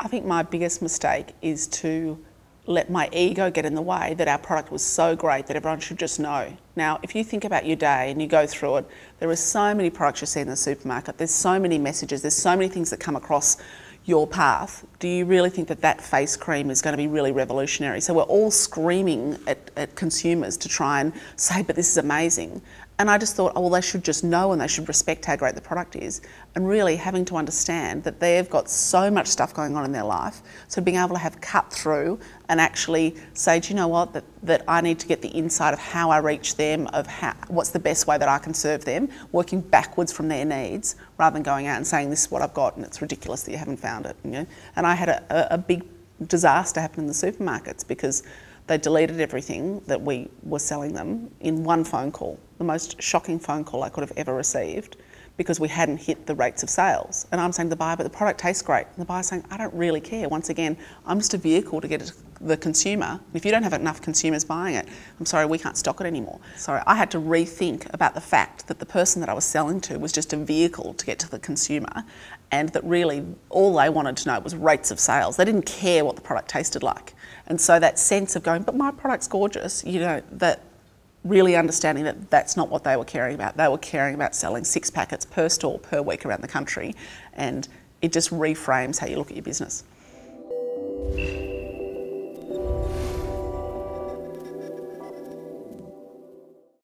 I think my biggest mistake is to let my ego get in the way that our product was so great that everyone should just know. Now, if you think about your day and you go through it, there are so many products you see in the supermarket, there's so many messages, there's so many things that come across your path. Do you really think that that face cream is going to be really revolutionary? So we're all screaming at, at consumers to try and say, but this is amazing. And I just thought, oh, well, they should just know and they should respect how great the product is. And really having to understand that they've got so much stuff going on in their life. So being able to have cut through and actually say, do you know what, that, that I need to get the insight of how I reach them, of how, what's the best way that I can serve them, working backwards from their needs rather than going out and saying, this is what I've got and it's ridiculous that you haven't found it. You know? And I had a, a big disaster happen in the supermarkets because they deleted everything that we were selling them in one phone call, the most shocking phone call I could have ever received because we hadn't hit the rates of sales. And I'm saying to the buyer, but the product tastes great. And the buyer's saying, I don't really care. Once again, I'm just a vehicle to get the consumer. If you don't have enough consumers buying it, I'm sorry, we can't stock it anymore. Sorry, I had to rethink about the fact that the person that I was selling to was just a vehicle to get to the consumer and that really all they wanted to know was rates of sales. They didn't care what the product tasted like. And so that sense of going, but my product's gorgeous, you know, that really understanding that that's not what they were caring about. They were caring about selling six packets per store per week around the country. And it just reframes how you look at your business.